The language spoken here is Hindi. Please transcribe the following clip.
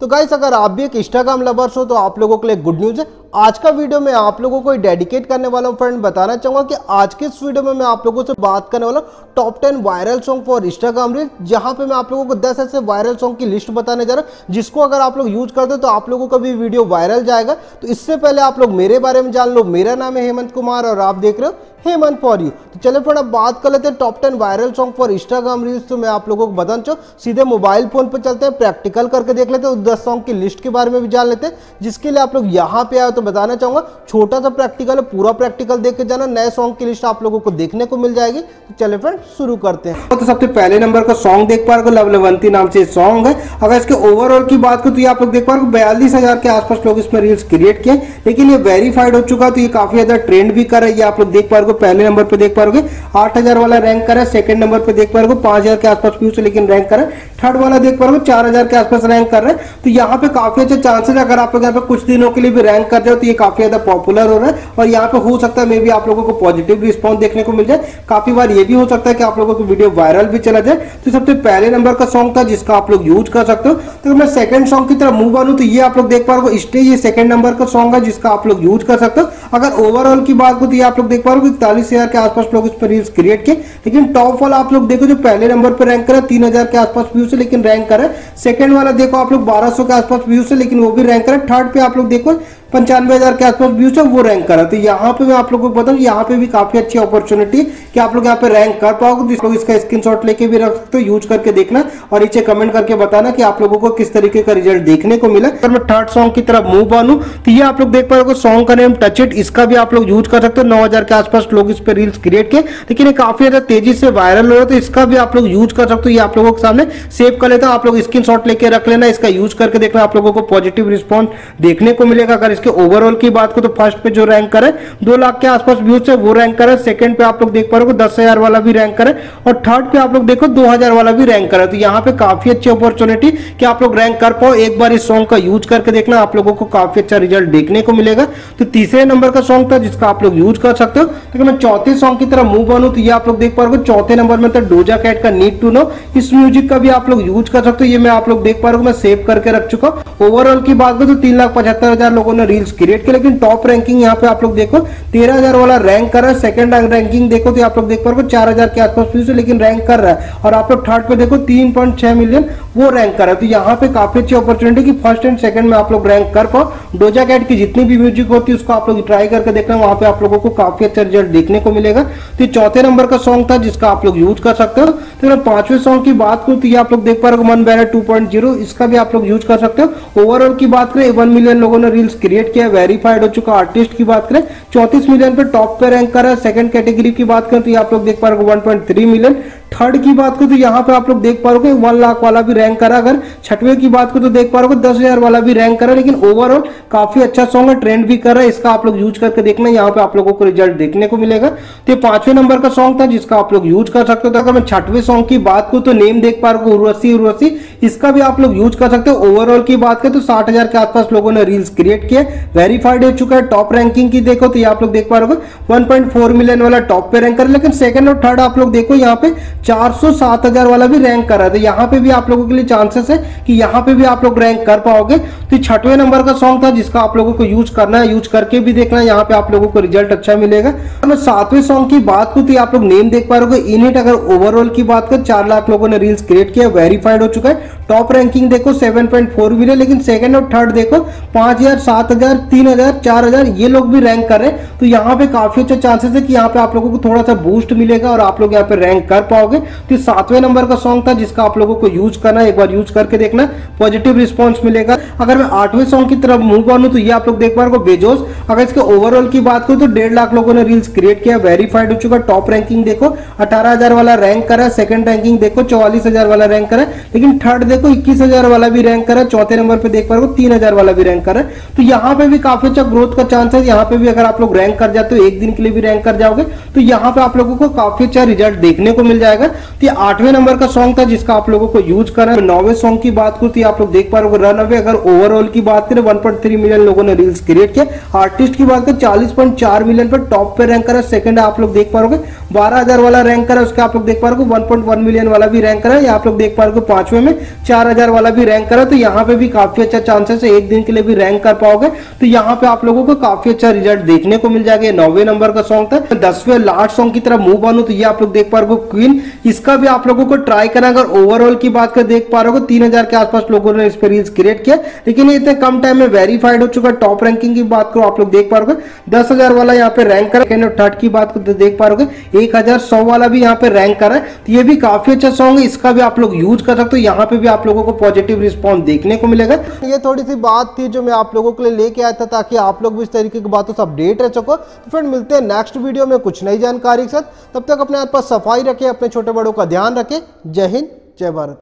तो गाइस अगर आप भी एक इंस्टाग्राम लवर्स हो तो आप लोगों के लिए गुड न्यूज़ है। आज का वीडियो मैं आप लोगों को डेडिकेट करने वाला हूँ। फ्रेंड बताना चाहूँगा कि आज के इस वीडियो में मैं आप लोगों से बात करने वाला हूँ। Top ten viral song for Instagram reel जहाँ पे मैं आप लोगों को 10 ऐसे वायरल सॉन्ग की लिस्ट बताने जा रहा हूँ, जिसको अगर आप लोग यूज़ करते हो तो आप लोगों का भी वीडियो वायरल जाएगा। तो इससे पहले आप लोग मेरे बारे में जान लो। मेरा नाम है हेमंत कुमार और आप देख रहे हो हेमंत फॉर यू तो चले फ्रेंड अब बात कर लेते हैं top ten viral song for Instagram reels तो मैं आप लोगों को बताना चाहूँ सीधे मोबाइल फ़ोन पर चलते हैं प्रैक्टिकल करके देख लेते हैं दस सॉन्ग की लिस्ट के बारे में भी जान लेते हैं। जिसके लिए आप लोग यहाँ पे आए तो बताना चाहूँगा, छोटा सा प्रैक्टिकल है, पूरा प्रैक्टिकल देख के जाना, नए सॉन्ग की लिस्ट आप लोगों को देखने को मिल जाएगी। तो चले फ्रेंड शुरू करते हैं। तो सबसे पहले नंबर का सॉन्ग देख पा रहे लव लवंती नाम से सॉन्ग है। अगर इसके ओवरऑल की बात करो तो ये आप लोग देख पा रहे बयालीस हज़ार के आसपास लोग इसमें रील्स क्रिएट किए लेकिन ये वेरीफाइड हो चुका तो ये काफ़ी ज़्यादा ट्रेंड भी कर रहा है आप लोग देख पा रहे पहले नंबर पर देख पा रहे आठ हज़ार वाला रैंक करा सेकंड नंबर पर देख पा रहे पाँच हज़ार के आसपास व्यूज़ लेकिन रैंक कर थर्ड वाला देख पा रहे हो, चार हज़ार के आसपास रैंक कर रहे हैं। तो यहाँ पे काफ़ी अच्छे चांसेस अगर आप लोग यहाँ पे कुछ दिनों के लिए भी रैंक कर जाओ तो ये काफ़ी ज़्यादा पॉपुलर हो रहा है। और यहाँ पे हो सकता है मे भी आप लोगों को पॉजिटिव रिस्पॉन्स देखने को मिल जाए। काफ़ी बार ये भी हो सकता है कि आप लोगों को वीडियो वायरल भी चला जाए। तो सबसे पहले नंबर का सॉन्ग था, जिसका आप लोग यूज़ कर सकते हो। तो मैं सेकंड सॉन्ग की तरफ़ मूव बनू तो ये आप लोग देख पा रहे स्टेज ये सेकंड नंबर का सॉन्ग है, जिसका आप लोग यूज़ कर सकते हो। अगर ओवरऑल की बात करो तो ये आप लोग देख पा रहे हो इकतालीस हज़ार के आसपास लोग इस पर रील्स क्रिएट किए। लेकिन टॉप वाला आप लोग देखो, जो पहले नंबर पर रैंक करा, तीन हज़ार के आसपास व्यूज़ है लेकिन रैंक कर। रहा है सेकंड वाला देखो, आप लोग 1200 के आसपास व्यू है, लेकिन वो भी रैंक कर। रहा है थर्ड पे आप लोग देखो पंचानवे हज़ार के आसपास व्यूज़ है, वो रैंक करा तो यहाँ पे मैं आप लोगों को बताऊँ यहाँ पे भी काफ़ी अच्छी अपॉर्चुनिटी कि आप लोग यहाँ पे रैंक कर पाओगे तो इसका स्क्रीनशॉट लेके भी रख सकते हो यूज़ करके देखना और नीचे कमेंट करके बताना कि आप लोगों को किस तरीके का रिज़ल्ट देखने को मिला। अगर मैं थर्ड सॉन्ग की तरफ़ मूव बनू तो ये आप लोग देख पाओगे सॉन्ग का नेम टच इट इसका भी आप लोग यूज़ कर सकते हो। नौ हज़ार के आसपास लोग इस पर रील्स क्रिएट किए, लेकिन ये काफ़ी ज़्यादा तेज़ी से वायरल हो रहा है तो इसका भी आप लोग यूज़ कर सकते हो। ये आप लोगों के सामने सेव कर लेते आप लोग स्क्रीन लेके रख लेना, इसका यूज़ करके देखना, आप लोगों को पॉजिटिव रिस्पॉन्स देखने को मिलेगा। अगर इसके ओवरऑल की बात को तो फ़र्स्ट पे जो रैंक करे, दो लाख के आसपास व्यूज़ है, वो रैंक करे। सेकंड पे आप लोग देख पा रहे हो दस हज़ार वाला भी रैंक करे और थर्ड पे आप लोग देखो दो हज़ार वाला भी रैंक करे। तो यहाँ पे काफ़ी अच्छी अपॉर्चुनिटी कि आप लोग रैंक कर पाओ। एक बार इस सॉन्ग का यूज़ करके देखना, आप लोगों को काफ़ी अच्छा रिज़ल्ट देखने को मिलेगा। तो तीसरे नंबर का सॉन्ग था जिसका आप लोग यूज़ कर सकते हो। तो मैं चौथे सॉन्ग की तरफ़ मूव बनू तो ये आप लोग देख पा रहे हो चौथे नंबर में था डोजा कैट का नीड टू नो इस म्यूज़िक का भी आप लोग यूज़ कर सकते हो। ये मैं आप लोग देख पा रहे हो मैं सेव करके रख चुका ओवरऑल की बात करूँ तो तीन लाख पचहत्तर हज़ार लोगों ने रील्स क्रिएट किया, लेकिन टॉप रैंकिंग यहाँ पे आप लोग देखो, तेरह हज़ार वाला रैंक कर रहा है सेकंड रैंकिंग देखो तो आप लोग देख पा रहे चार हज़ार के आसपास व्यूज़ लेकिन रैंक कर रहा है। और आप लोग थर्ड पे देखो, तीन पॉइंट छह मिलियन वो रैंक कर रहा है। तो यहाँ पे काफ़ी अच्छी अपॉर्चुनिटी की फ़र्स्ट एंड सेकंड में आप लोग रैंक कर पाओ। डोजा कैट की जितनी भी म्यूज़िक होती है, उसको आप लोग ट्राई करके देखना, वहाँ पे आप लोगों को काफ़ी अच्छा रिज़ल्ट देखने को मिलेगा। तो चौथे नंबर का सॉन्ग था, जिसका आप लोग यूज़ कर सकते हो। तो पाँचवें सॉन्ग की बात करूँ तो ये आप लोग देख पा रहे मन बैनर टू इसका भी आप लोग यूज़ कर सकते हो। ओवरऑल की बात करें वन मिलियन लोगों ने रील्स क्रिएट किया वेरीफाइड हो चुका आर्टिस्ट की बात करें, चौतीस मिलियन पे टॉप पे रैंक कर रहा है सेकंड कैटेगरी की बात करें तो ये आप लोग देख पा रहे वन मिलियन थर्ड की बात करो तो यहाँ पे आप लोग देख पा रहे वन लाख वाला भी रैंक करा। अगर छठवे की बात करो तो देख पा रहे दस हज़ार वाला भी रैंक करा, लेकिन ओवरऑल काफ़ी अच्छा सॉन्ग है ट्रेंड भी कर रहा है। इसका आप लोग यूज़ करके देखना, यहाँ पे आप लोगों को रिज़ल्ट देखने को मिलेगा। तो पाँचवें नंबर का सॉन्ग था, जिसका आप लोग यूज़ कर सकते हो। तो अगर मैं छठवें सॉन्ग की बात करूँ तो नेम देख पा रहे उर्वशी उर्वशी। इसका भी आप लोग यूज़ कर सकते हो। ओवरऑल की बात करें तो साठ के आसपास लोगों ने रील्स क्रिएट किए। वेरीफाइड हो चुका है टॉप रैंकिंग की देखो तो ये आप लोग देख पा रहे हो। वन मिलियन वाला टॉप पे रैंक कर, लेकिन सेकंड और थर्ड आप लोग देखो, यहाँ पे चार सौ सात हज़ार वाला भी रैंक कर रहा तो यहाँ पे भी आप लोगों के लिए चांसेस है कि यहाँ पे भी आप लोग रैंक कर पाओगे। तो छठवें नंबर का सॉन्ग था जिसका आप लोगों को यूज़ करना है यूज़ करके भी देखना है। यहाँ पे आप लोगों को रिज़ल्ट अच्छा मिलेगा। मैं सातवें सॉन्ग की बात करूँ तो आप लोग नेम देख पा रहे इन इट अगर ओवरऑल की बात कर, चार लाख लोगों ने रील्स क्रिएट किया वेरीफाइड हो चुका है। टॉप रैंकिंग देखो 7.4 मिले लेकिन सेकंड और थर्ड देखो, पाँच हज़ार, सात हज़ार, तीन हज़ार, चार हज़ार, ये लोग भी रैंक कर रहे हैं। तो यहाँ पे काफ़ी अच्छा चांसेस है कि यहाँ पे आप लोगों को थोड़ा सा बूस्ट मिलेगा और आप लोग यहाँ पे रैंक कर पाओगे। तो सातवें नंबर का सॉन्ग था जिसका आप लोगों को यूज़ करना एक बार यूज़ करके देखना पॉजिटिव रिस्पॉन्स मिलेगा। अगर मैं आठवें सॉन्ग की तरफ़ मूव करूँ तो ये आप लोग देख पा रहे बेजोस अगर इसके ओवरऑल की बात करूँ तो डेढ़ लाख लोगों ने रील्स क्रिएट किया वेरीफाइड हो चुका टॉप रैंकिंग देखो, अठारह वाला रैंक करा सेकंड रैंकिंग देखो, चौवालीस वाला रैंक करा, लेकिन थर्ड देखो, इक्कीस वाला भी रैंक करा, चौथे नंबर पे देख पा रहे हो तीन हज़ार वाला भी रैंक करा। तो यहाँ पे भी काफ़ी अच्छा ग्रोथ का चांस है, यहाँ पे भी अगर आप लोग रैंक कर जाते हो, एक दिन के लिए भी रैंक कर जाओगे तो यहाँ पे आप लोगों को काफ़ी अच्छा रिज़ल्ट देखने को मिल जाएगा। जाएगा। तो ये आठवें नंबर का सॉन्ग था जिसका आप लोगों को यूज़ करना है। नौवे सॉन्ग की बात करूँ तो आप लोग देख पा रहे हो रन अवे अगर ओवरऑल की बात करें 1.3 मिलियन लोगों ने रील्स क्रिएट किया। आर्टिस्ट की बात करें 40.4 मिलियन पर टॉप पे रैंक करा। सेकंड आप लोग देख पा रहे बारह हज़ार वाला रैंक करा। उसका आप लोग देख पा रहे वन मिलियन वाला भी रैंक करा। आप लोग देख पा रहे पांचवे में चार हज़ार वाला भी रैंक करा। तो यहाँ पे भी काफ़ी अच्छा चांसेस है, एक दिन के लिए भी रैंक कर पाओगे। तो यहाँ पे आप लोगों को काफ़ी अच्छा रिज़ल्ट देखने को मिल जाएगा। नौवे नंबर का सॉन्ग था। दसवें लास्ट सॉन्ग की तरफ़ मूव बनू तो ये आप लोग देख पा रहे हो क्वीन इसका भी आप लोगों को ट्राई करना अगर ओवरऑल की बात कर देख पा रहे हो, तीन हज़ार के आसपास लोगों ने रील्स क्रिएट किया। लेकिन इतने कम टाइम में वेरीफाइड हो चुका टॉप रैंकिंग की बात करो, आप लोग देख पा रहे दस हज़ार वाला यहाँ पे रैंक करा थर्ड की बात को देख पा रहे एक हज़ार सौ वाला भी यहाँ पे रैंक करा है। तो ये भी काफ़ी अच्छा सॉन्ग है। इसका भी आप लोग यूज़ कर सकते हो। यहाँ पे भी आप लोगों को पॉजिटिव रिस्पॉन्स देखने को मिलेगा। ये थोड़ी सी बात थी जो मैं आप लोगों के लिए लेके आया था, ताकि आप लोग भी इस तरीके की बातों से अपडेट रह सको। तो फ्रेंड मिलते हैं नेक्स्ट वीडियो में कुछ नई जानकारी के साथ। तब तक अपने आप पर सफ़ाई रखें, अपने छोटे बड़ों का ध्यान रखें। जय हिंद जय भारत।